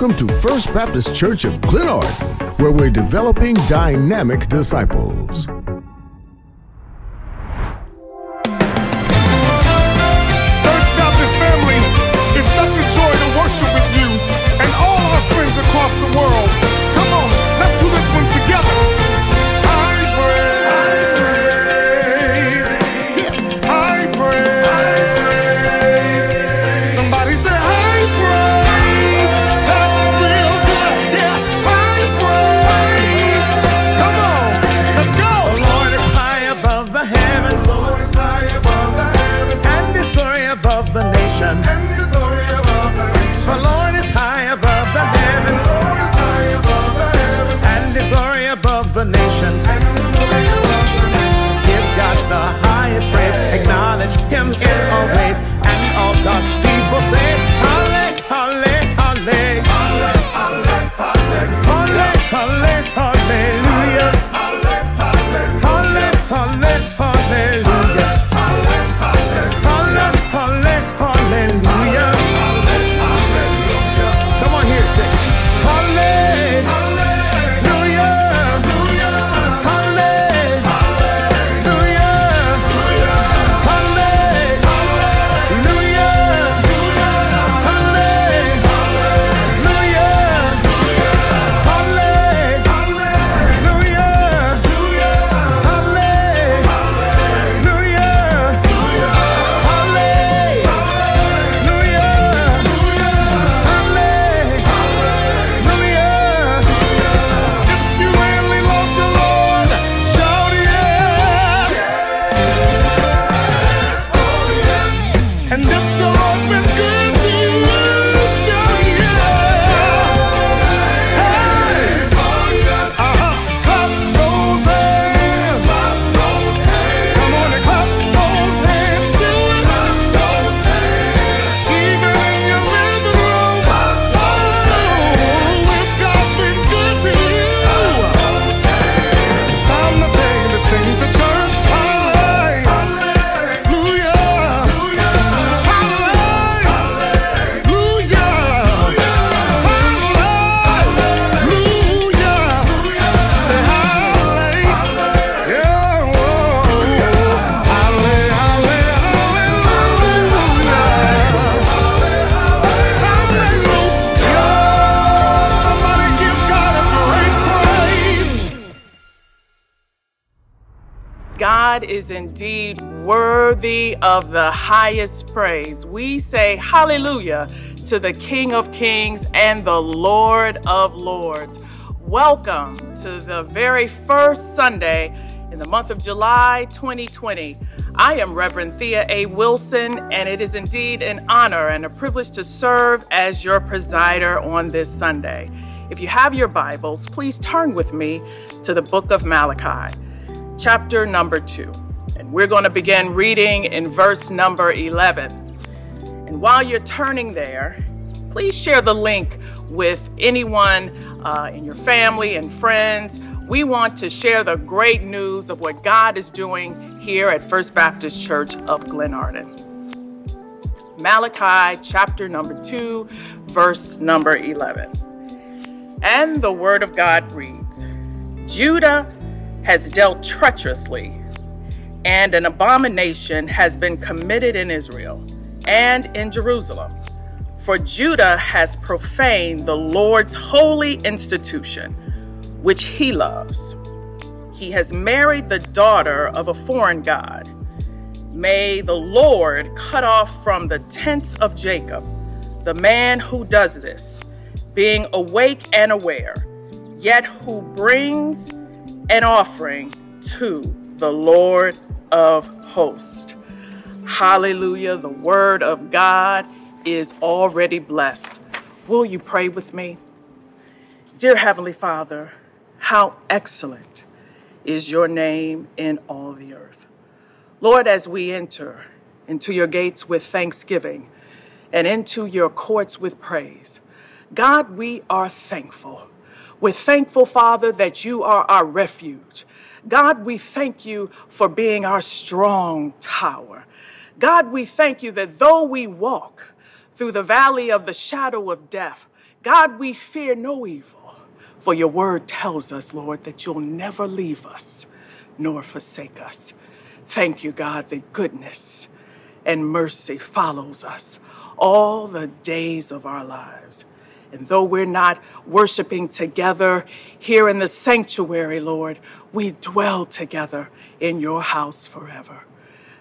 Welcome to First Baptist Church of Glenarden, where we're developing dynamic disciples. Indeed worthy of the highest praise. We say hallelujah to the King of Kings and the Lord of Lords. Welcome to the very first Sunday in the month of July 2020. I am Reverend Thea A. Wilson, and it is indeed an honor and a privilege to serve as your presider on this Sunday. If you have your Bibles, please turn with me to the book of Malachi, chapter number two. We're going to begin reading in verse number 11. And while you're turning there, please share the link with anyone uh, in your family and friends. We want to share the great news of what God is doing here at First Baptist Church of Glenarden. Malachi chapter number 2, verse number 11. And the word of God reads Judah has dealt treacherously and an abomination has been committed in Israel and in Jerusalem. For Judah has profaned the Lord's holy institution, which he loves. He has married the daughter of a foreign god. May the Lord cut off from the tents of Jacob the man who does this, being awake and aware, yet who brings an offering to the Lord of hosts. Hallelujah. The word of God is already blessed. Will you pray with me? Dear Heavenly Father, how excellent is your name in all the earth. Lord, as we enter into your gates with thanksgiving and into your courts with praise, God, we are thankful. We're thankful, Father, that you are our refuge God, we thank you for being our strong tower. God, we thank you that though we walk through the valley of the shadow of death, God, we fear no evil. For your word tells us, Lord, that you'll never leave us nor forsake us. Thank you, God, that goodness and mercy follows us all the days of our lives. And though we're not worshiping together here in the sanctuary, Lord, we dwell together in your house forever.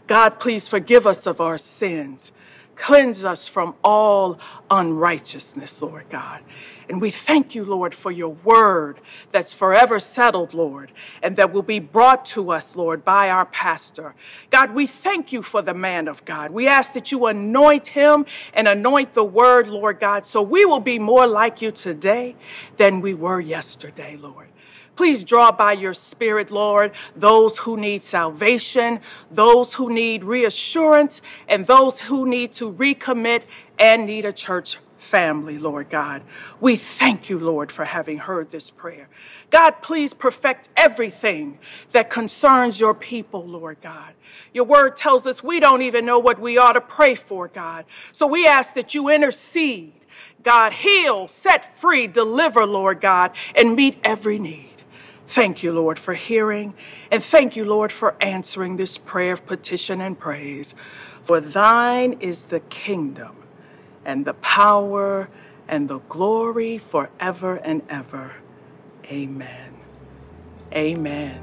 God, please forgive us of our sins. Cleanse us from all unrighteousness, Lord God. And we thank you, Lord, for your word that's forever settled, Lord, and that will be brought to us, Lord, by our pastor. God, we thank you for the man of God. We ask that you anoint him and anoint the word, Lord God, so we will be more like you today than we were yesterday, Lord. Please draw by your spirit, Lord, those who need salvation, those who need reassurance, and those who need to recommit and need a church family, Lord God. We thank you, Lord, for having heard this prayer. God, please perfect everything that concerns your people, Lord God. Your word tells us we don't even know what we ought to pray for, God. So we ask that you intercede, God, heal, set free, deliver, Lord God, and meet every need. Thank you, Lord, for hearing, and thank you, Lord, for answering this prayer of petition and praise. For thine is the kingdom, and the power, and the glory forever and ever. Amen. Amen.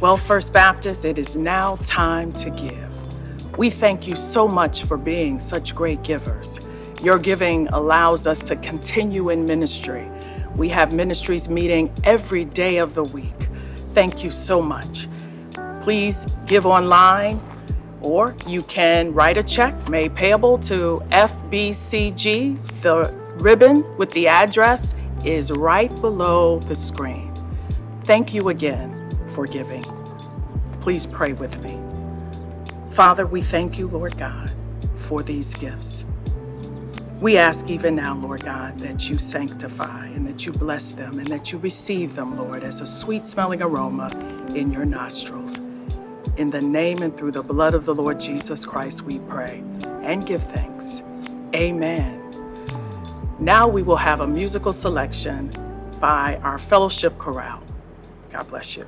Well, First Baptist, it is now time to give. We thank you so much for being such great givers. Your giving allows us to continue in ministry we have ministries meeting every day of the week. Thank you so much. Please give online or you can write a check made payable to FBCG. The ribbon with the address is right below the screen. Thank you again for giving. Please pray with me. Father, we thank you, Lord God, for these gifts. We ask even now, Lord God, that you sanctify and that you bless them and that you receive them, Lord, as a sweet smelling aroma in your nostrils. In the name and through the blood of the Lord Jesus Christ, we pray and give thanks. Amen. Now we will have a musical selection by our fellowship chorale. God bless you.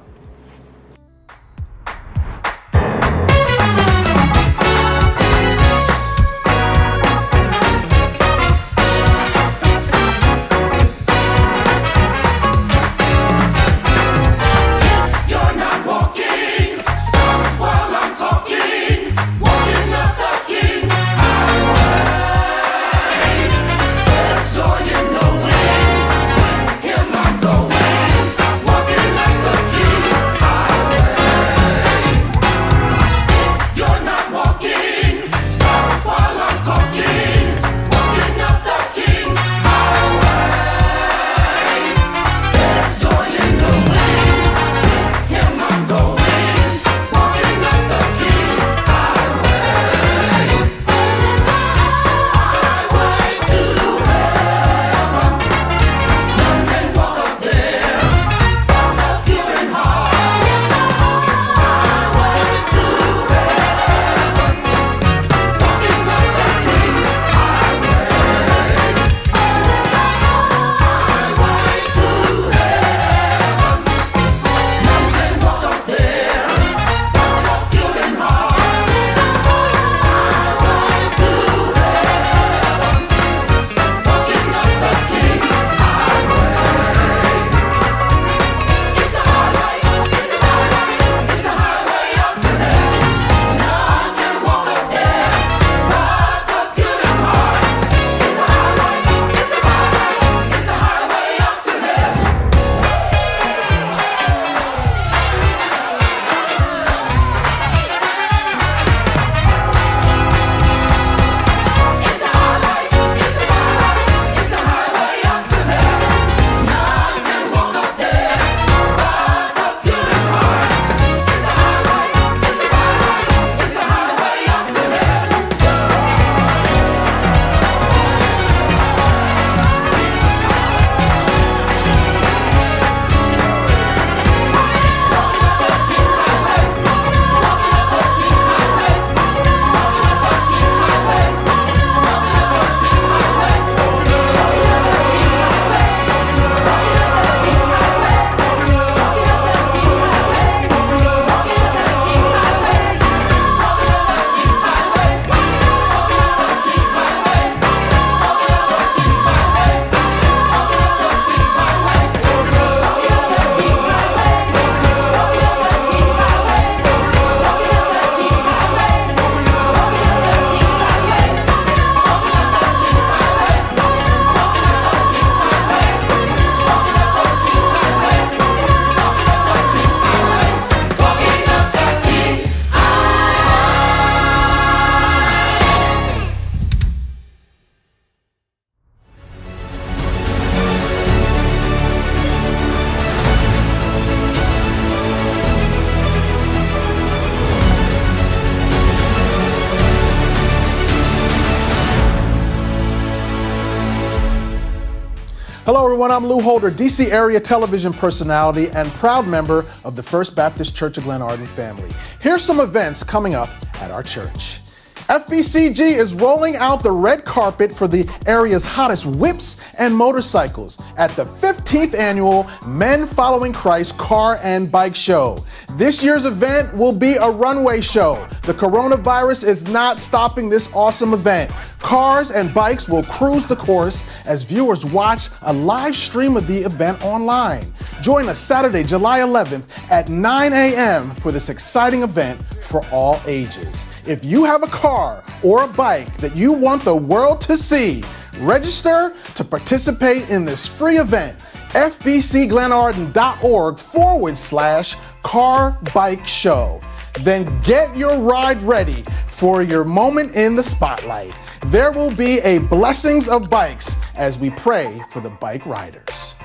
Hello, everyone. I'm Lou Holder, DC area television personality and proud member of the First Baptist Church of Glenarden family. Here's some events coming up at our church. FBCG is rolling out the red carpet for the area's hottest whips and motorcycles at the 15th annual Men Following Christ Car and Bike Show. This year's event will be a runway show. The coronavirus is not stopping this awesome event. Cars and bikes will cruise the course as viewers watch a live stream of the event online. Join us Saturday, July 11th at 9 a.m. for this exciting event for all ages. If you have a car or a bike that you want the world to see, register to participate in this free event. FBCGlenarden.org forward slash car bike show. Then get your ride ready for your moment in the spotlight. There will be a blessings of bikes as we pray for the bike riders.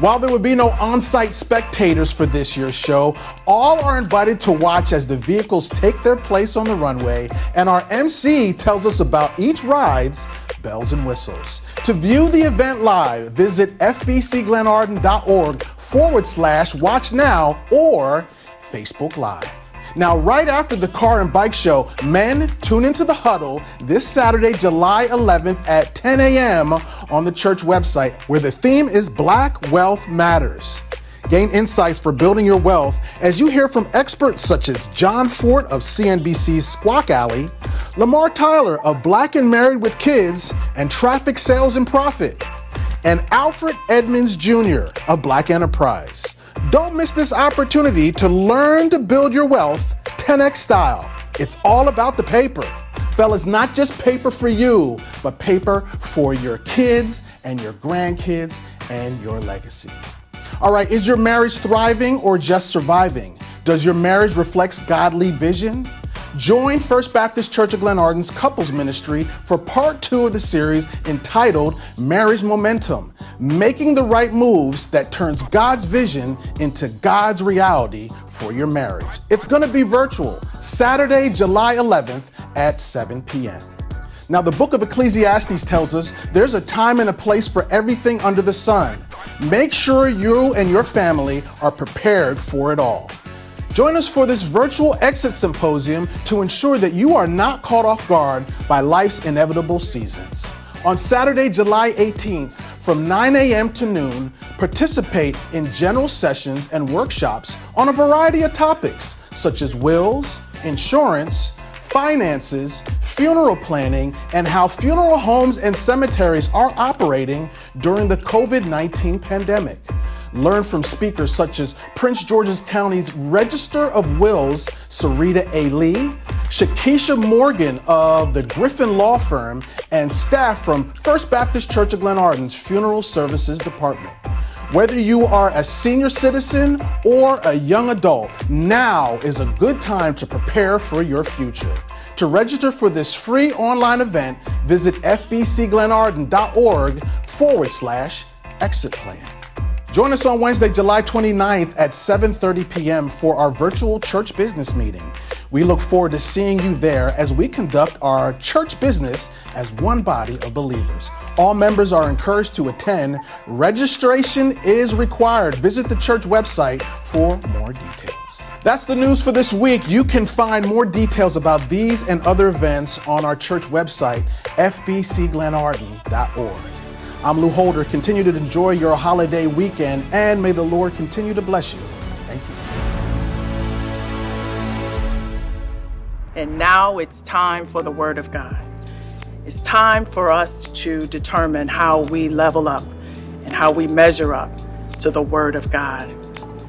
While there will be no on site spectators for this year's show, all are invited to watch as the vehicles take their place on the runway, and our MC tells us about each ride's bells and whistles. To view the event live, visit fbcglenarden.org forward slash watch now or Facebook Live. Now, right after the car and bike show, men tune into the huddle this Saturday, July 11th at 10 a.m. on the church website, where the theme is Black Wealth Matters. Gain insights for building your wealth as you hear from experts such as Jon Fortt of CNBC's Squawk Alley, Lamar Tyler of Black and Married with Kids and Traffic Sales and Profit, and Alfred Edmonds Jr. of Black Enterprise. Don't miss this opportunity to learn to build your wealth 10x style. It's all about the paper. Fellas, not just paper for you, but paper for your kids and your grandkids and your legacy. All right, is your marriage thriving or just surviving? Does your marriage reflect godly vision? Join First Baptist Church of Glenarden's couples ministry for part two of the series entitled Marriage Momentum Making the Right Moves That Turns God's Vision into God's Reality for Your Marriage. It's going to be virtual Saturday, July 11th at 7 p.m. Now, the book of Ecclesiastes tells us there's a time and a place for everything under the sun. Make sure you and your family are prepared for it all. Join us for this virtual exit symposium to ensure that you are not caught off guard by life's inevitable seasons. On Saturday, July 18th, from 9 a.m. to noon, participate in general sessions and workshops on a variety of topics such as wills, insurance, finances, funeral planning, and how funeral homes and cemeteries are operating during the COVID 19 pandemic. Learn from speakers such as Prince George's County's Register of Wills, Cereta A. Lee, Shakisha Morgan of the Griffin Law Firm, and staff from First Baptist Church of Glenarden's Funeral Services Department. Whether you are a senior citizen or a young adult, now is a good time to prepare for your future. To register for this free online event, visit fbcglenarden.org forward slash exit plan. Join us on Wednesday, July 29th at 7:30 p.m. for our virtual church business meeting. We look forward to seeing you there as we conduct our church business as one body of believers. All members are encouraged to attend. Registration is required. Visit the church website for more details. That's the news for this week. You can find more details about these and other events on our church website, fbcglenarden.org. I'm Lou Holder. Continue to enjoy your holiday weekend, and may the Lord continue to bless you. You. And now it's time for the Word of God. It's time for us to determine how we level up and how we measure up to the Word of God.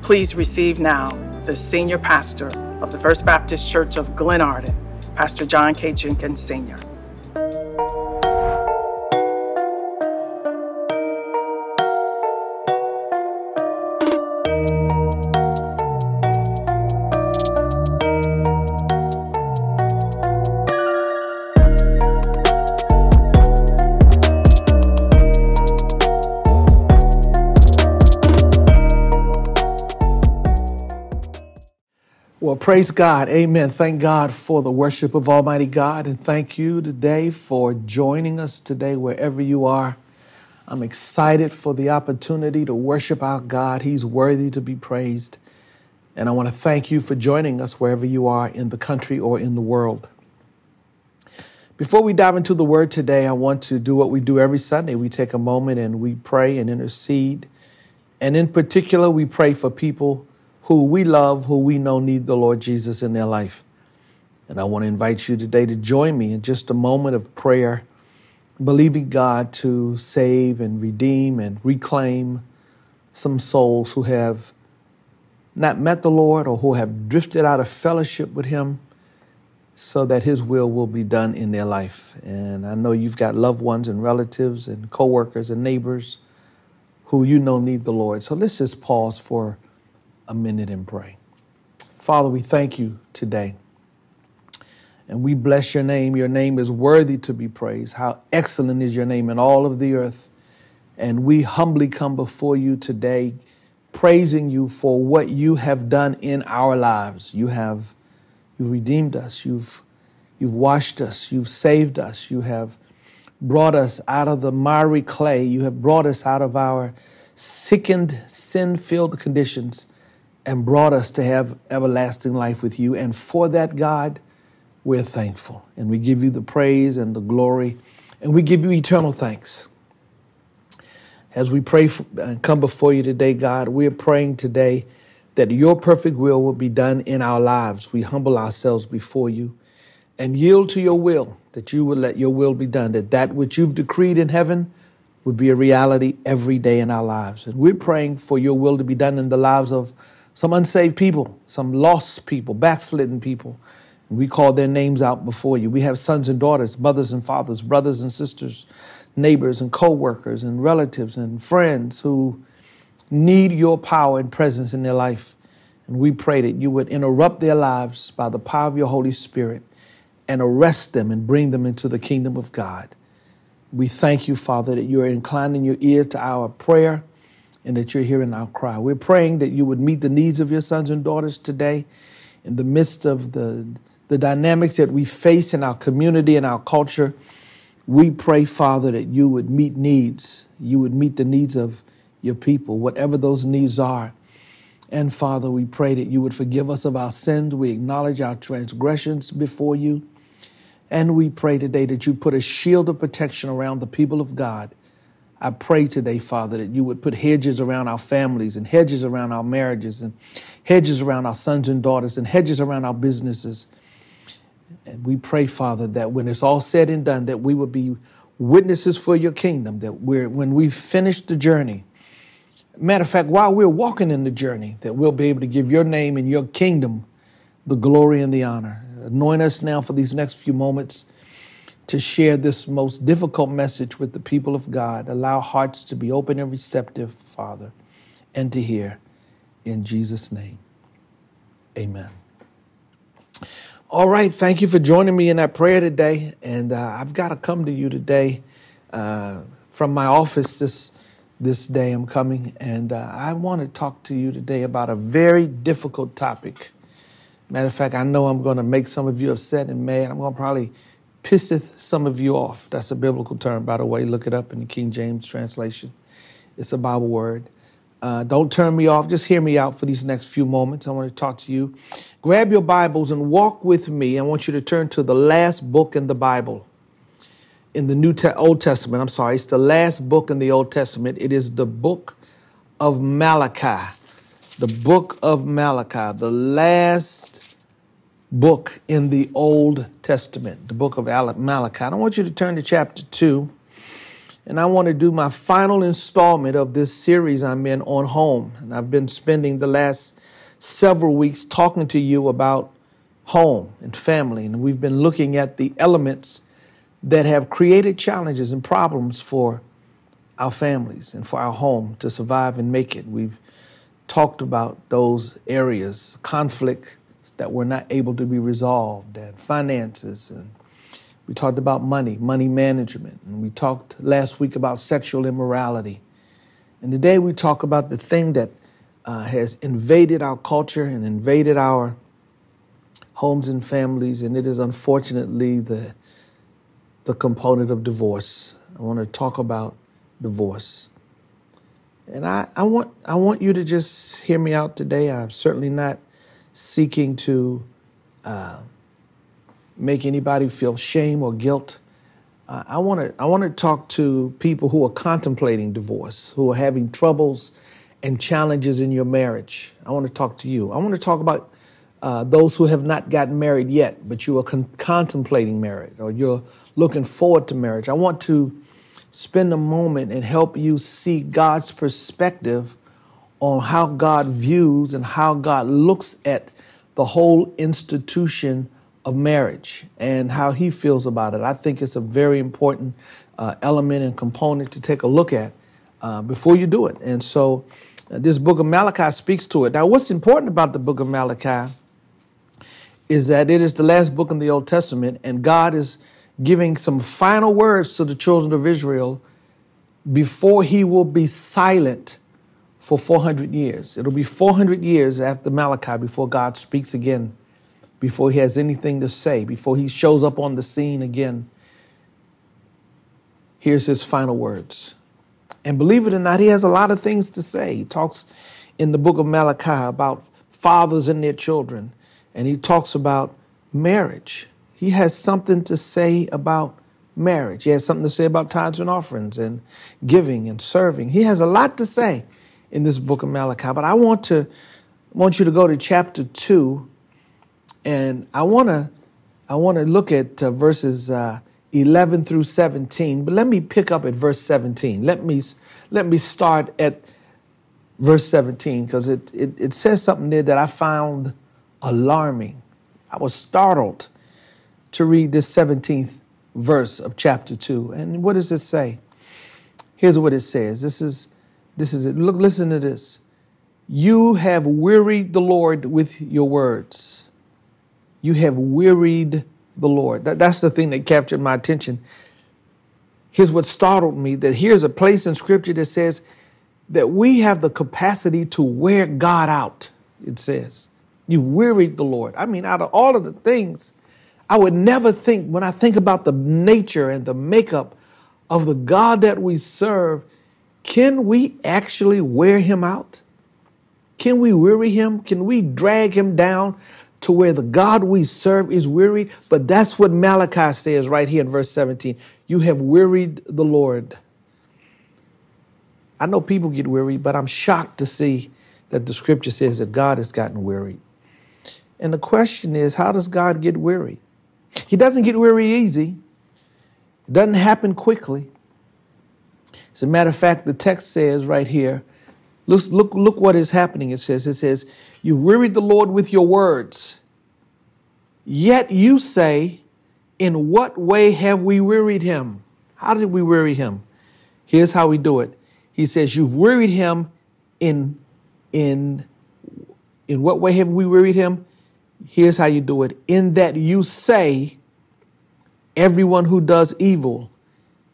Please receive now the senior pastor of the First Baptist Church of Glenarden, Pastor John K. Jenkins Sr. praise God. Amen. Thank God for the worship of Almighty God. And thank you today for joining us today, wherever you are. I'm excited for the opportunity to worship our God. He's worthy to be praised. And I want to thank you for joining us wherever you are in the country or in the world. Before we dive into the word today, I want to do what we do every Sunday. We take a moment and we pray and intercede. And in particular, we pray for people who we love, who we know need the Lord Jesus in their life. And I want to invite you today to join me in just a moment of prayer, believing God to save and redeem and reclaim some souls who have not met the Lord or who have drifted out of fellowship with Him so that his will will be done in their life. And I know you've got loved ones and relatives and coworkers and neighbors who you know need the Lord. So let's just pause for a minute and pray. Father, we thank you today. And we bless your name. Your name is worthy to be praised. How excellent is your name in all of the earth. And we humbly come before you today, praising you for what you have done in our lives. You have You've redeemed us. You've, you've washed us. You've saved us. You have brought us out of the miry clay. You have brought us out of our sickened, sin filled conditions and brought us to have everlasting life with you. And for that, God, we're thankful. And we give you the praise and the glory, and we give you eternal thanks. As we pray and come before you today, God, we're praying today that your perfect will will be done in our lives. We humble ourselves before you and yield to your will, that you will let your will be done, that that which you've decreed in heaven would be a reality every day in our lives. And we're praying for your will to be done in the lives of some unsaved people, some lost people, backslidden people. We call their names out before you. We have sons and daughters, mothers and fathers, brothers and sisters, neighbors and co-workers and relatives and friends who need your power and presence in their life. And we pray that you would interrupt their lives by the power of your Holy Spirit and arrest them and bring them into the kingdom of God. We thank you, Father, that you're inclining your ear to our prayer and that you're hearing our cry. We're praying that you would meet the needs of your sons and daughters today in the midst of the, the dynamics that we face in our community and our culture. We pray, Father, that you would meet needs. You would meet the needs of your people, whatever those needs are. And Father, we pray that you would forgive us of our sins. We acknowledge our transgressions before you. And we pray today that you put a shield of protection around the people of God. I pray today, Father, that you would put hedges around our families and hedges around our marriages and hedges around our sons and daughters and hedges around our businesses. And we pray, Father, that when it's all said and done, that we would be witnesses for your kingdom, that we're, when we finish the journey, Matter of fact, while we're walking in the journey, that we'll be able to give your name and your kingdom the glory and the honor. Anoint us now for these next few moments to share this most difficult message with the people of God. Allow hearts to be open and receptive, Father, and to hear. In Jesus' name, amen. All right, thank you for joining me in that prayer today. And uh, I've got to come to you today uh, from my office this this day I'm coming, and uh, I want to talk to you today about a very difficult topic. Matter of fact, I know I'm going to make some of you upset and mad. I'm going to probably pisseth some of you off. That's a biblical term, by the way. Look it up in the King James translation. It's a Bible word. Uh, don't turn me off. Just hear me out for these next few moments. I want to talk to you. Grab your Bibles and walk with me. I want you to turn to the last book in the Bible in the New Te- Old Testament. I'm sorry, it's the last book in the Old Testament. It is the book of Malachi. The book of Malachi, the last book in the Old Testament, the book of Malachi. I want you to turn to chapter 2, and I want to do my final installment of this series I'm in on home. And I've been spending the last several weeks talking to you about home and family, and we've been looking at the elements that have created challenges and problems for our families and for our home to survive and make it. We've talked about those areas, conflict that were not able to be resolved, and finances, and we talked about money, money management, and we talked last week about sexual immorality. And today we talk about the thing that uh, has invaded our culture and invaded our homes and families, and it is unfortunately the the component of divorce. I want to talk about divorce. And I, I want I want you to just hear me out today. I'm certainly not seeking to uh, make anybody feel shame or guilt. Uh, I want to I want to talk to people who are contemplating divorce, who are having troubles and challenges in your marriage. I want to talk to you. I want to talk about uh, those who have not gotten married yet, but you are con- contemplating marriage or you're looking forward to marriage. I want to spend a moment and help you see God's perspective on how God views and how God looks at the whole institution of marriage and how He feels about it. I think it's a very important uh, element and component to take a look at uh, before you do it. And so, uh, this book of Malachi speaks to it. Now, what's important about the book of Malachi is that it is the last book in the Old Testament, and God is giving some final words to the children of Israel before he will be silent for 400 years. It'll be 400 years after Malachi before God speaks again, before he has anything to say, before he shows up on the scene again. Here's his final words. And believe it or not, he has a lot of things to say. He talks in the book of Malachi about fathers and their children, and he talks about marriage he has something to say about marriage. He has something to say about tithes and offerings and giving and serving. He has a lot to say in this book of Malachi. But I want to want you to go to chapter two, and I want to I want to look at uh, verses uh, eleven through seventeen. But let me pick up at verse seventeen. Let me let me start at verse seventeen because it, it it says something there that I found alarming. I was startled to read this 17th verse of chapter 2. And what does it say? Here's what it says. This is this is it. Look listen to this. You have wearied the Lord with your words. You have wearied the Lord. That, that's the thing that captured my attention. Here's what startled me that here's a place in scripture that says that we have the capacity to wear God out. It says, You've wearied the Lord. I mean, out of all of the things I would never think, when I think about the nature and the makeup of the God that we serve, can we actually wear him out? Can we weary him? Can we drag him down to where the God we serve is wearied? But that's what Malachi says right here in verse 17. You have wearied the Lord. I know people get weary, but I'm shocked to see that the scripture says that God has gotten weary. And the question is, how does God get weary? He doesn't get weary easy. It doesn't happen quickly. As a matter of fact, the text says right here, look, look, look what is happening. It says, it says, You've wearied the Lord with your words. Yet you say, In what way have we wearied him? How did we weary him? Here's how we do it. He says, You've wearied him in in in what way have we wearied him? Here's how you do it in that you say, everyone who does evil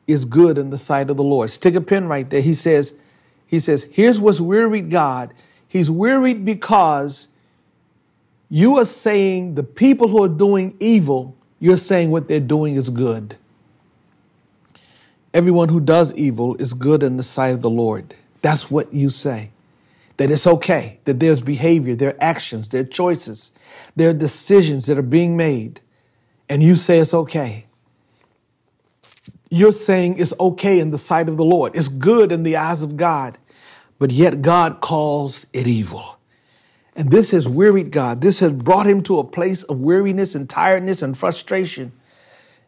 is good in the sight of the Lord. Stick a pin right there. He says, he says, here's what's wearied God. He's wearied because you are saying the people who are doing evil, you're saying what they're doing is good. Everyone who does evil is good in the sight of the Lord. That's what you say that it's okay, that there's behavior, there are actions, there are choices, there are decisions that are being made, and you say it's okay. You're saying it's okay in the sight of the Lord, it's good in the eyes of God, but yet God calls it evil. And this has wearied God. This has brought him to a place of weariness and tiredness and frustration.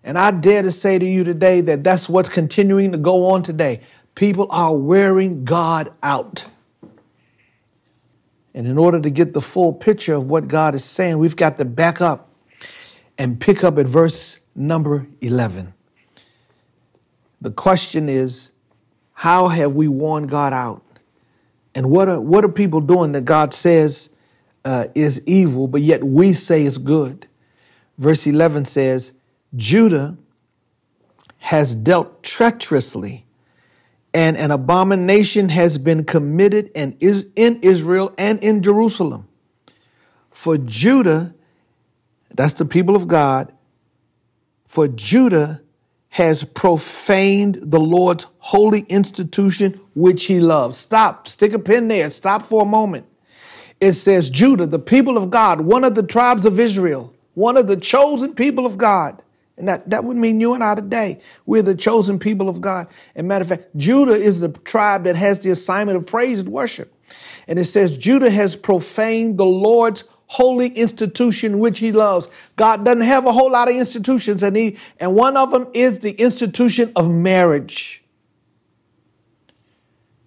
And I dare to say to you today that that's what's continuing to go on today. People are wearing God out. And in order to get the full picture of what God is saying, we've got to back up and pick up at verse number 11. The question is, how have we worn God out? And what are, what are people doing that God says uh, is evil, but yet we say is good? Verse 11 says, Judah has dealt treacherously and an abomination has been committed and is in Israel and in Jerusalem. For Judah, that's the people of God, for Judah has profaned the Lord's holy institution, which he loves. Stop, stick a pin there, stop for a moment. It says, Judah, the people of God, one of the tribes of Israel, one of the chosen people of God. And that, that would mean you and I today. We're the chosen people of God. And matter of fact, Judah is the tribe that has the assignment of praise and worship. And it says, Judah has profaned the Lord's holy institution which he loves. God doesn't have a whole lot of institutions and he and one of them is the institution of marriage.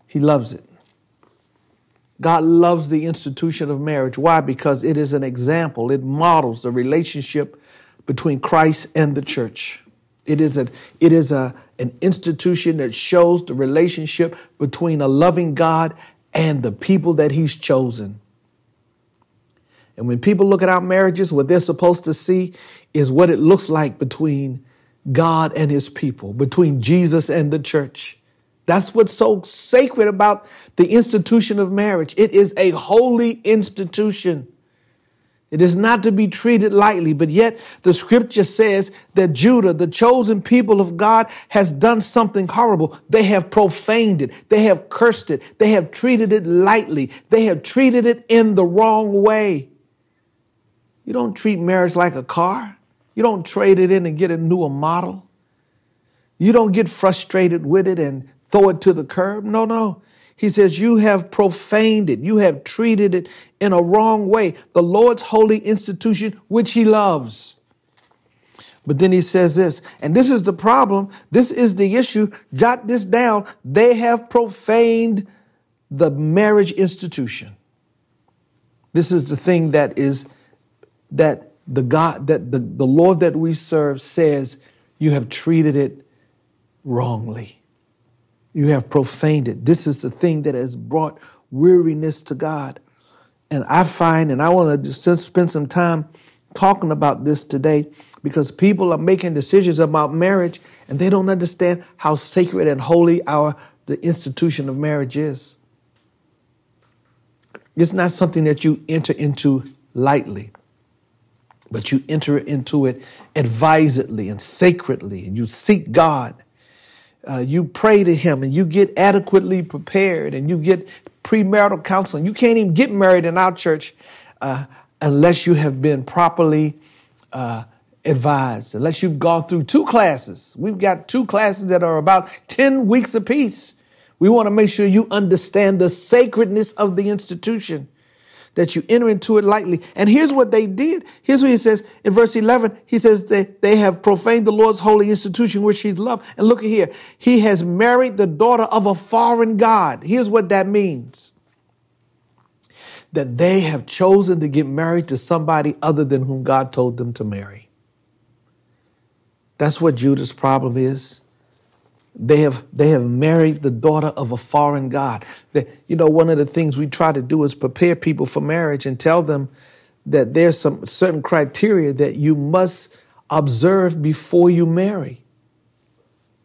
He loves it. God loves the institution of marriage. Why? Because it is an example. It models the relationship between Christ and the church. It is a it is a an institution that shows the relationship between a loving God and the people that he's chosen. And when people look at our marriages, what they're supposed to see is what it looks like between God and his people, between Jesus and the church. That's what's so sacred about the institution of marriage. It is a holy institution. It is not to be treated lightly, but yet the scripture says that Judah, the chosen people of God, has done something horrible. They have profaned it. They have cursed it. They have treated it lightly. They have treated it in the wrong way. You don't treat marriage like a car. You don't trade it in and get a newer model. You don't get frustrated with it and throw it to the curb. No, no. He says, You have profaned it. You have treated it in a wrong way. The Lord's holy institution, which He loves. But then he says this, and this is the problem. This is the issue. Jot this down. They have profaned the marriage institution. This is the thing that is that the God, that the, the Lord that we serve says you have treated it wrongly. You have profaned it. This is the thing that has brought weariness to God. And I find, and I want to just spend some time talking about this today because people are making decisions about marriage and they don't understand how sacred and holy our the institution of marriage is. It's not something that you enter into lightly but you enter into it advisedly and sacredly, and you seek God. Uh, you pray to Him, and you get adequately prepared, and you get premarital counseling. You can't even get married in our church uh, unless you have been properly uh, advised, unless you've gone through two classes. We've got two classes that are about 10 weeks apiece. We want to make sure you understand the sacredness of the institution that you enter into it lightly. And here's what they did. Here's what he says in verse 11. He says they, they have profaned the Lord's holy institution, which he loved. And look here. He has married the daughter of a foreign God. Here's what that means. That they have chosen to get married to somebody other than whom God told them to marry. That's what Judah's problem is. They have, they have married the daughter of a foreign God. They, you know, one of the things we try to do is prepare people for marriage and tell them that there's some certain criteria that you must observe before you marry.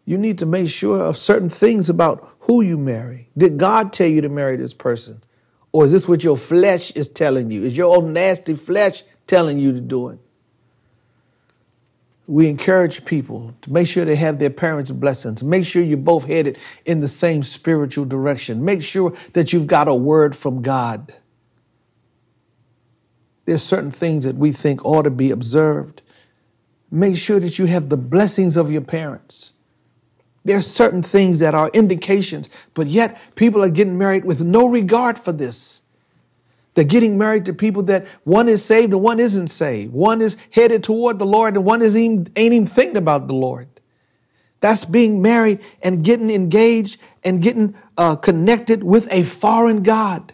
You need to make sure of certain things about who you marry. Did God tell you to marry this person? Or is this what your flesh is telling you? Is your old nasty flesh telling you to do it? We encourage people to make sure they have their parents' blessings. Make sure you're both headed in the same spiritual direction. Make sure that you've got a word from God. There's certain things that we think ought to be observed. Make sure that you have the blessings of your parents. There are certain things that are indications, but yet people are getting married with no regard for this. They're getting married to people that one is saved and one isn't saved. One is headed toward the Lord and one is even, ain't even thinking about the Lord. That's being married and getting engaged and getting uh, connected with a foreign God.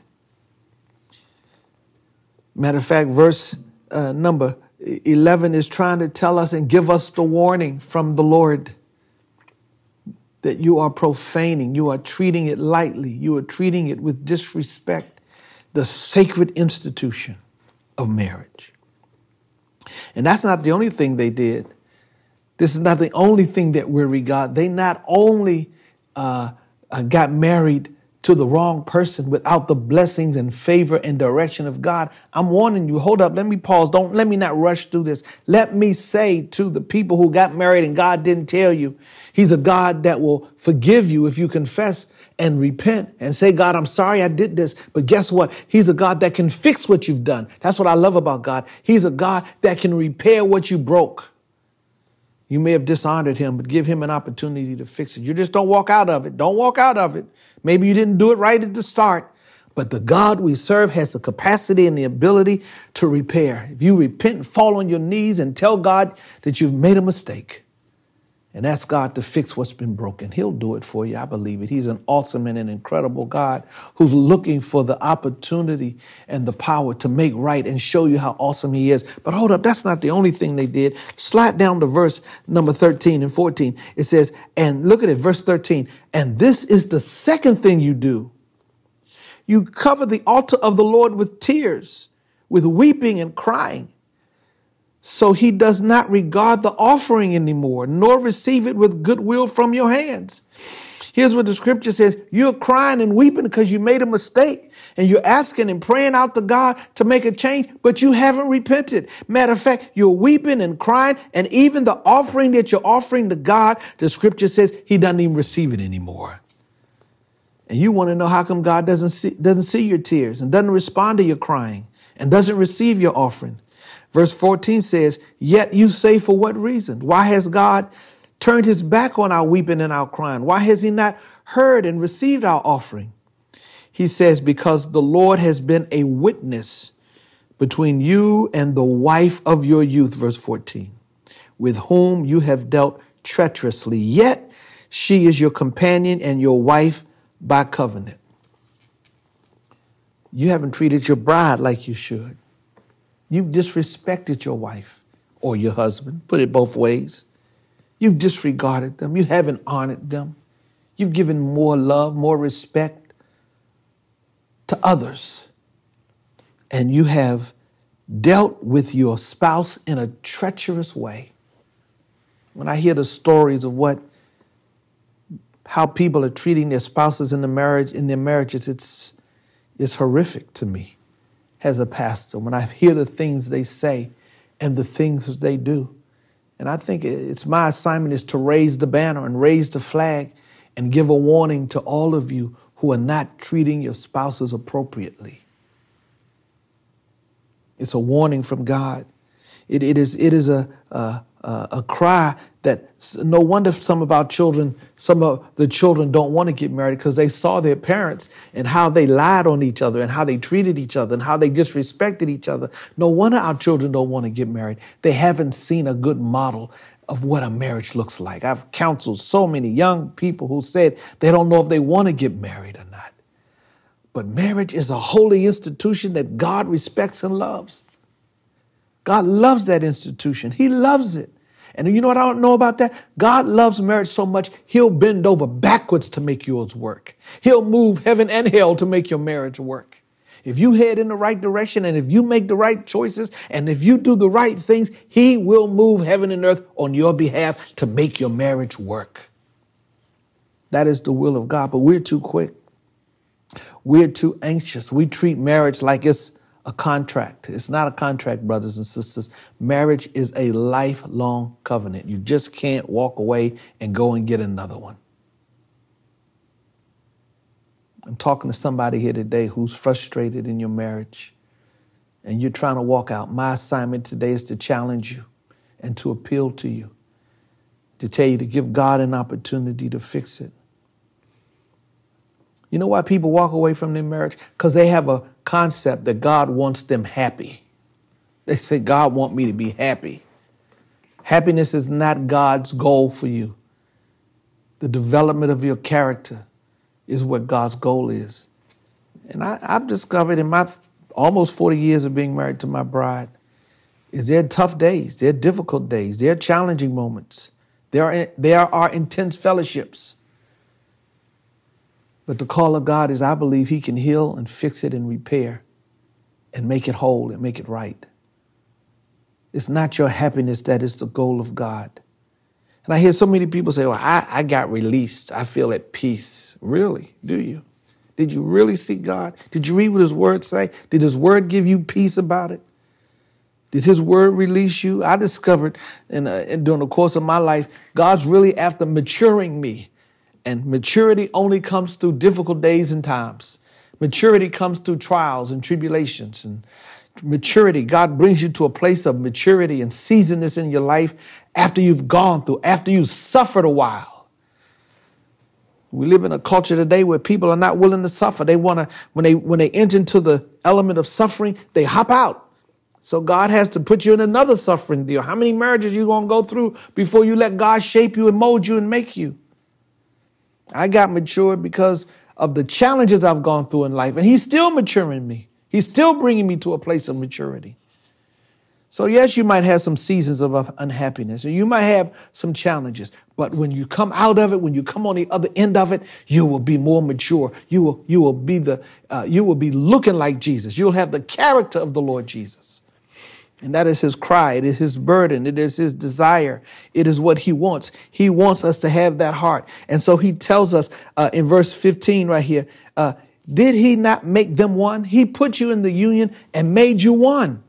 Matter of fact, verse uh, number 11 is trying to tell us and give us the warning from the Lord that you are profaning, you are treating it lightly, you are treating it with disrespect the sacred institution of marriage. And that's not the only thing they did. This is not the only thing that we regard. They not only uh, uh, got married to the wrong person without the blessings and favor and direction of God. I'm warning you, hold up, let me pause. Don't let me not rush through this. Let me say to the people who got married and God didn't tell you, He's a God that will forgive you if you confess and repent and say, God, I'm sorry I did this. But guess what? He's a God that can fix what you've done. That's what I love about God. He's a God that can repair what you broke. You may have dishonored him, but give him an opportunity to fix it. You just don't walk out of it. Don't walk out of it. Maybe you didn't do it right at the start, but the God we serve has the capacity and the ability to repair. If you repent fall on your knees and tell God that you've made a mistake, and ask God to fix what's been broken. He'll do it for you. I believe it. He's an awesome and an incredible God who's looking for the opportunity and the power to make right and show you how awesome He is. But hold up, that's not the only thing they did. Slide down to verse number 13 and 14. It says, and look at it, verse 13. And this is the second thing you do. You cover the altar of the Lord with tears, with weeping and crying. So he does not regard the offering anymore, nor receive it with goodwill from your hands. Here's what the scripture says. You're crying and weeping because you made a mistake and you're asking and praying out to God to make a change, but you haven't repented. Matter of fact, you're weeping and crying and even the offering that you're offering to God, the scripture says he doesn't even receive it anymore. And you want to know how come God doesn't see, doesn't see your tears and doesn't respond to your crying and doesn't receive your offering. Verse 14 says, Yet you say, For what reason? Why has God turned his back on our weeping and our crying? Why has he not heard and received our offering? He says, Because the Lord has been a witness between you and the wife of your youth, verse 14, with whom you have dealt treacherously. Yet she is your companion and your wife by covenant. You haven't treated your bride like you should. You've disrespected your wife or your husband, put it both ways. You've disregarded them. You haven't honored them. You've given more love, more respect to others. And you have dealt with your spouse in a treacherous way. When I hear the stories of what how people are treating their spouses in the marriage in their marriages, it's it's horrific to me as a pastor when I hear the things they say and the things they do. And I think it's my assignment is to raise the banner and raise the flag and give a warning to all of you who are not treating your spouses appropriately. It's a warning from God. It, it is, it is a, a, a cry that no wonder some of our children, some of the children don't want to get married because they saw their parents and how they lied on each other and how they treated each other and how they disrespected each other. No wonder our children don't want to get married. They haven't seen a good model of what a marriage looks like. I've counseled so many young people who said they don't know if they want to get married or not. But marriage is a holy institution that God respects and loves. God loves that institution. He loves it. And you know what I don't know about that? God loves marriage so much, he'll bend over backwards to make yours work. He'll move heaven and hell to make your marriage work. If you head in the right direction and if you make the right choices and if you do the right things, he will move heaven and earth on your behalf to make your marriage work. That is the will of God, but we're too quick. We're too anxious. We treat marriage like it's a contract. It's not a contract, brothers and sisters. Marriage is a lifelong covenant. You just can't walk away and go and get another one. I'm talking to somebody here today who's frustrated in your marriage and you're trying to walk out. My assignment today is to challenge you and to appeal to you, to tell you to give God an opportunity to fix it. You know why people walk away from their marriage? Because they have a concept that God wants them happy. They say, God want me to be happy. Happiness is not God's goal for you. The development of your character is what God's goal is. And I, have discovered in my almost 40 years of being married to my bride, is there tough days, there are difficult days, there are challenging moments, there are, there are intense fellowships. But the call of God is I believe He can heal and fix it and repair and make it whole and make it right. It's not your happiness that is the goal of God. And I hear so many people say, Well, I, I got released. I feel at peace. Really? Do you? Did you really seek God? Did you read what His Word say? Did His Word give you peace about it? Did His Word release you? I discovered in, uh, in, during the course of my life, God's really after maturing me. And maturity only comes through difficult days and times. Maturity comes through trials and tribulations. And maturity, God brings you to a place of maturity and seasonedness in your life after you've gone through, after you've suffered a while. We live in a culture today where people are not willing to suffer. They want to, when they, when they enter into the element of suffering, they hop out. So God has to put you in another suffering deal. How many marriages are you going to go through before you let God shape you and mold you and make you? I got matured because of the challenges I've gone through in life, and He's still maturing me. He's still bringing me to a place of maturity. So, yes, you might have some seasons of unhappiness and you might have some challenges, but when you come out of it, when you come on the other end of it, you will be more mature. You will, you will be the, uh, you will be looking like Jesus. You'll have the character of the Lord Jesus. And that is his cry. It is his burden. It is his desire. It is what he wants. He wants us to have that heart. And so he tells us uh, in verse 15 right here, uh, did he not make them one? He put you in the union and made you one.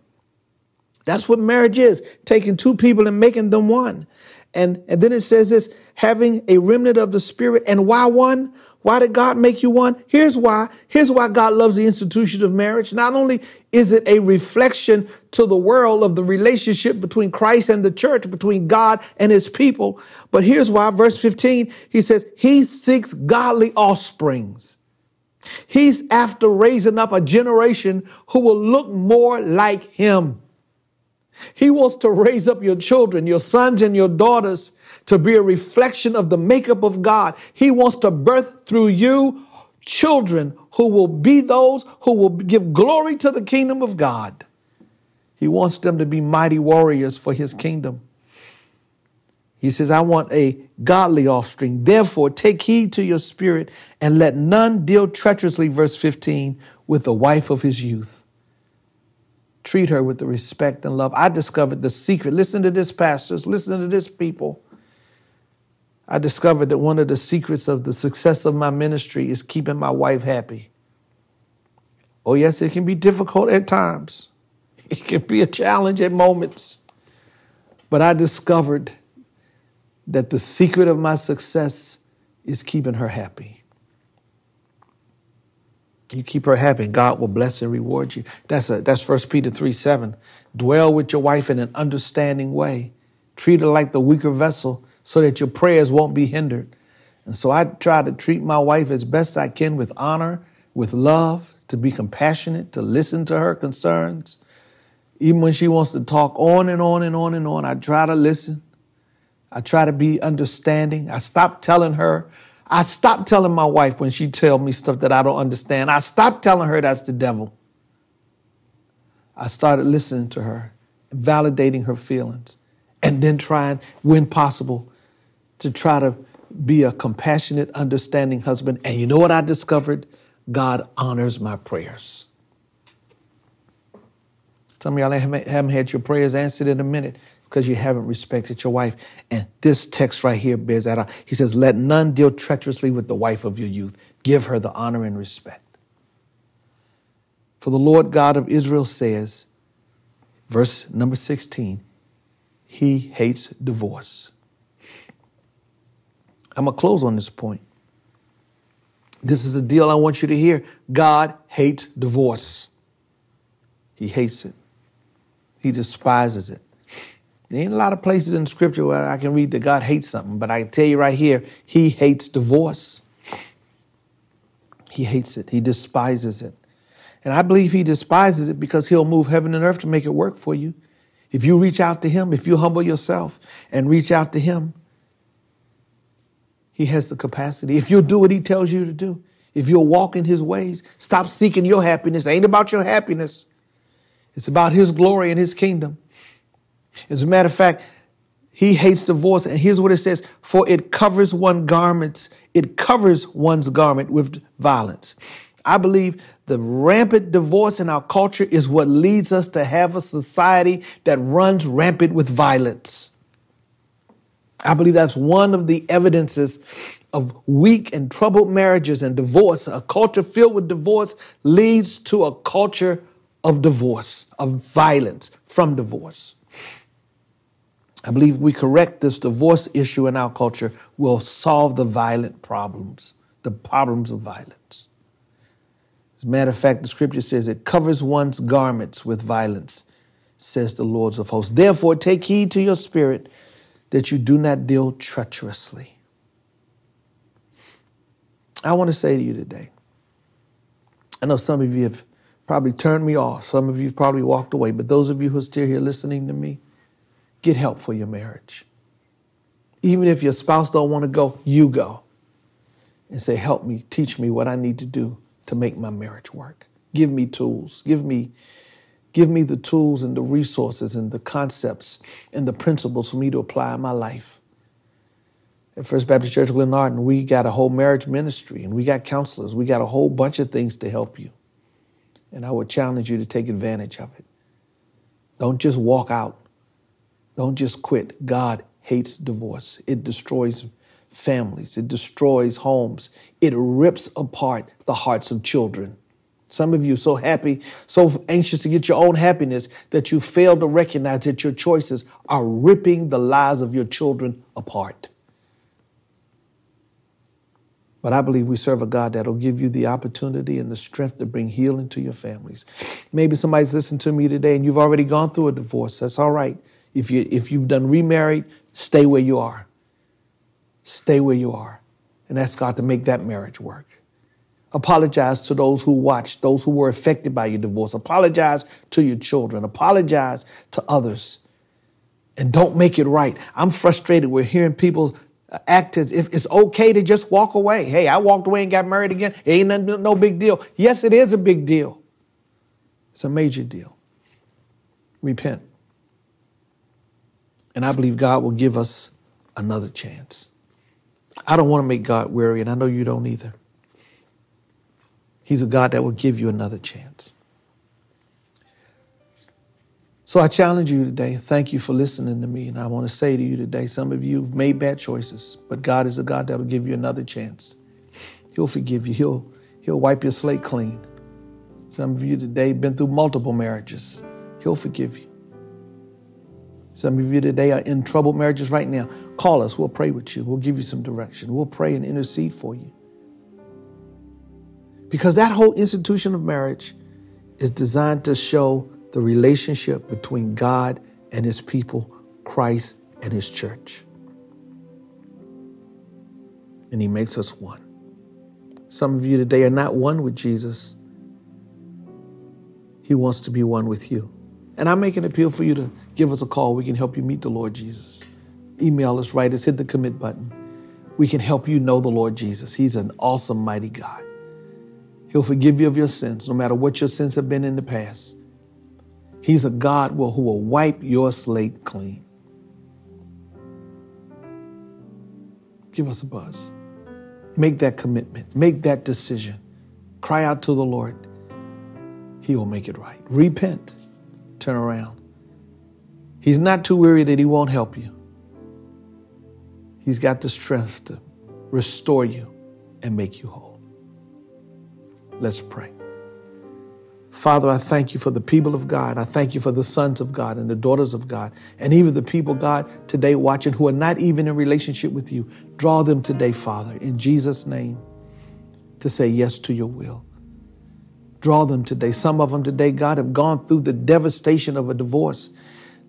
That's what marriage is taking two people and making them one. And, and then it says this having a remnant of the spirit. And why one? Why did God make you one? Here's why. Here's why God loves the institution of marriage. Not only is it a reflection to the world of the relationship between Christ and the church, between God and his people, but here's why. Verse 15, he says, He seeks godly offsprings. He's after raising up a generation who will look more like him. He wants to raise up your children, your sons and your daughters to be a reflection of the makeup of God. He wants to birth through you children who will be those who will give glory to the kingdom of God. He wants them to be mighty warriors for his kingdom. He says, I want a godly offspring. Therefore, take heed to your spirit and let none deal treacherously, verse 15, with the wife of his youth treat her with the respect and love. I discovered the secret. Listen to this, pastors. Listen to this, people. I discovered that one of the secrets of the success of my ministry is keeping my wife happy. Oh, yes, it can be difficult at times, it can be a challenge at moments. But I discovered that the secret of my success is keeping her happy. You keep her happy, and God will bless and reward you. That's a, that's First Peter 3 7. Dwell with your wife in an understanding way. Treat her like the weaker vessel so that your prayers won't be hindered. And so I try to treat my wife as best I can with honor, with love, to be compassionate, to listen to her concerns. Even when she wants to talk on and on and on and on, I try to listen. I try to be understanding. I stop telling her I stopped telling my wife when she tell me stuff that I don't understand. I stopped telling her that's the devil. I started listening to her, validating her feelings, and then trying, when possible, to try to be a compassionate, understanding husband. And you know what I discovered? God honors my prayers. Some of y'all haven't had your prayers answered in a minute because you haven't respected your wife. And this text right here bears that out. He says, Let none deal treacherously with the wife of your youth. Give her the honor and respect. For the Lord God of Israel says, verse number 16, He hates divorce. I'm going to close on this point. This is the deal I want you to hear. God hates divorce. He hates it. He despises it. There ain't a lot of places in scripture where I can read that God hates something, but I can tell you right here, He hates divorce. He hates it. He despises it. And I believe He despises it because He'll move heaven and earth to make it work for you. If you reach out to Him, if you humble yourself and reach out to Him, He has the capacity. If you'll do what He tells you to do, if you'll walk in His ways, stop seeking your happiness. It ain't about your happiness. It's about His glory and His kingdom. As a matter of fact, he hates divorce. And here's what it says For it covers one garment, it covers one's garment with violence. I believe the rampant divorce in our culture is what leads us to have a society that runs rampant with violence. I believe that's one of the evidences of weak and troubled marriages and divorce. A culture filled with divorce leads to a culture of divorce, of violence from divorce. I believe we correct this divorce issue in our culture will solve the violent problems, the problems of violence. As a matter of fact, the scripture says it covers one's garments with violence, says the Lord of hosts. Therefore, take heed to your spirit that you do not deal treacherously. I want to say to you today, I know some of you have probably turned me off, some of you have probably walked away, but those of you who are still here listening to me, get help for your marriage. Even if your spouse don't want to go, you go and say, help me, teach me what I need to do to make my marriage work. Give me tools. Give me, give me the tools and the resources and the concepts and the principles for me to apply in my life. At First Baptist Church Glenarden, we got a whole marriage ministry and we got counselors. We got a whole bunch of things to help you. And I would challenge you to take advantage of it. Don't just walk out. Don't just quit. God hates divorce. It destroys families. It destroys homes. It rips apart the hearts of children. Some of you so happy, so anxious to get your own happiness that you fail to recognize that your choices are ripping the lives of your children apart. But I believe we serve a God that'll give you the opportunity and the strength to bring healing to your families. Maybe somebody's listening to me today and you've already gone through a divorce. That's all right. If, you, if you've done remarried, stay where you are. Stay where you are. And ask God to make that marriage work. Apologize to those who watched, those who were affected by your divorce. Apologize to your children. Apologize to others. And don't make it right. I'm frustrated with hearing people uh, act as if it's okay to just walk away. Hey, I walked away and got married again. It ain't no, no big deal. Yes, it is a big deal. It's a major deal. Repent. And I believe God will give us another chance. I don't want to make God weary, and I know you don't either. He's a God that will give you another chance. So I challenge you today. Thank you for listening to me. And I want to say to you today some of you have made bad choices, but God is a God that will give you another chance. He'll forgive you, He'll, he'll wipe your slate clean. Some of you today have been through multiple marriages. He'll forgive you. Some of you today are in troubled marriages right now. Call us. We'll pray with you. We'll give you some direction. We'll pray and intercede for you. Because that whole institution of marriage is designed to show the relationship between God and his people, Christ and his church. And he makes us one. Some of you today are not one with Jesus. He wants to be one with you. And I make an appeal for you to give us a call. We can help you meet the Lord Jesus. Email us, write us, hit the commit button. We can help you know the Lord Jesus. He's an awesome, mighty God. He'll forgive you of your sins, no matter what your sins have been in the past. He's a God who will wipe your slate clean. Give us a buzz. Make that commitment. Make that decision. Cry out to the Lord. He will make it right. Repent. Turn around. He's not too weary that He won't help you. He's got the strength to restore you and make you whole. Let's pray. Father, I thank you for the people of God. I thank you for the sons of God and the daughters of God, and even the people, God, today watching who are not even in relationship with you. Draw them today, Father, in Jesus' name, to say yes to your will. Draw them today. Some of them today, God, have gone through the devastation of a divorce.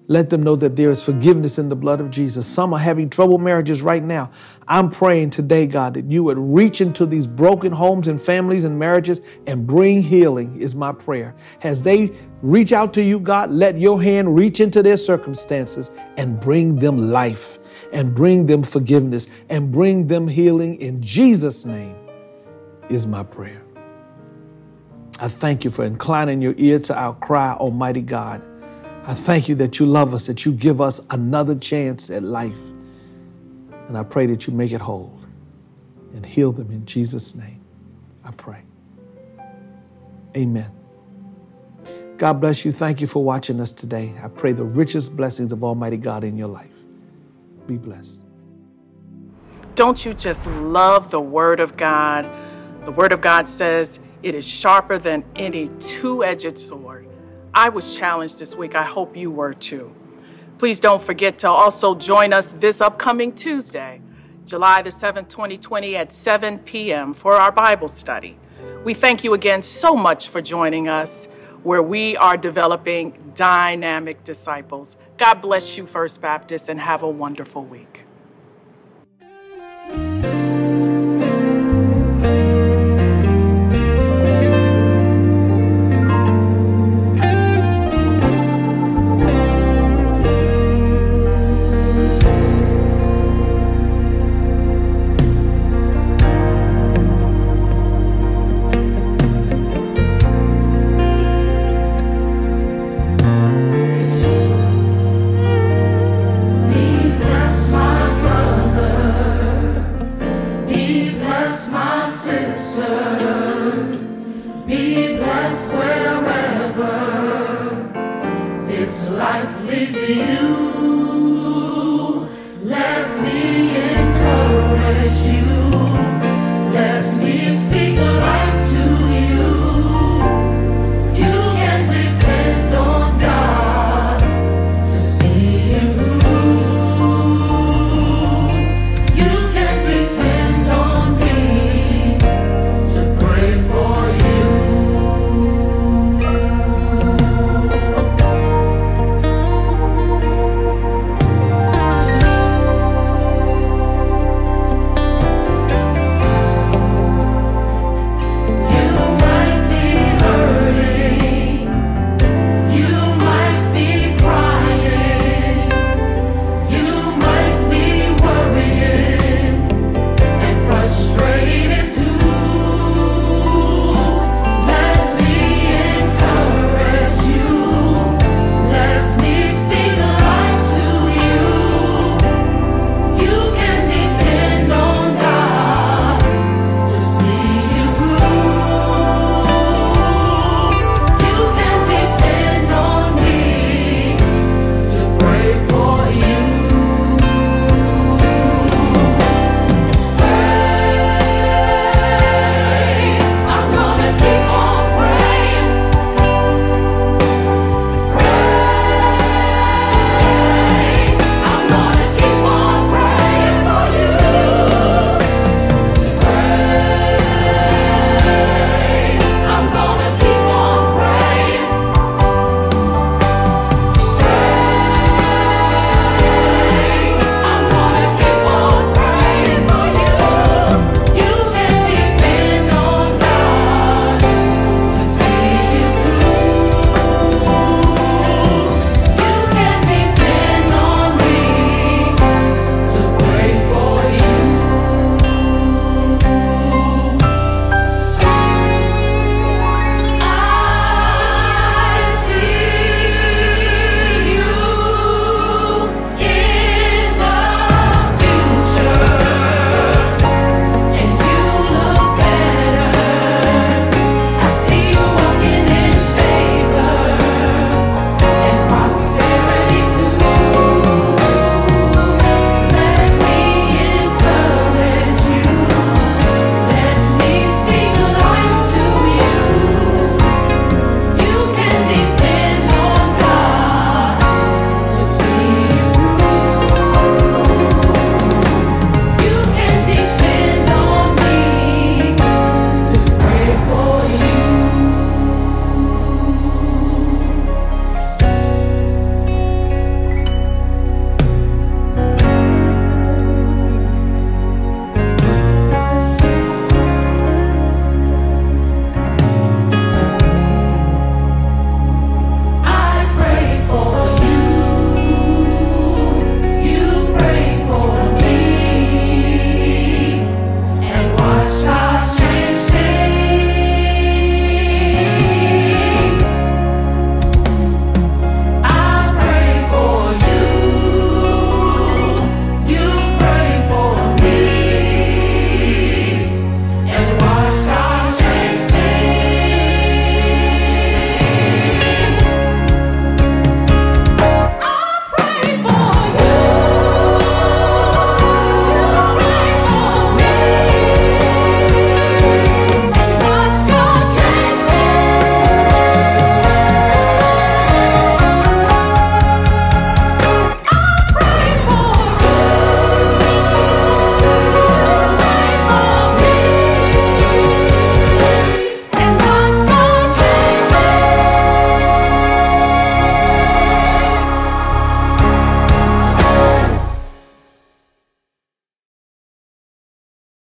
Let them know that there is forgiveness in the blood of Jesus. Some are having troubled marriages right now. I'm praying today, God, that you would reach into these broken homes and families and marriages and bring healing, is my prayer. As they reach out to you, God, let your hand reach into their circumstances and bring them life and bring them forgiveness and bring them healing in Jesus' name, is my prayer. I thank you for inclining your ear to our cry, Almighty God. I thank you that you love us, that you give us another chance at life. And I pray that you make it whole and heal them in Jesus' name. I pray. Amen. God bless you. Thank you for watching us today. I pray the richest blessings of Almighty God in your life. Be blessed. Don't you just love the Word of God? The Word of God says it is sharper than any two edged sword. I was challenged this week. I hope you were too. Please don't forget to also join us this upcoming Tuesday, July the 7th, 2020, at 7 p.m. for our Bible study. We thank you again so much for joining us, where we are developing dynamic disciples. God bless you, First Baptist, and have a wonderful week.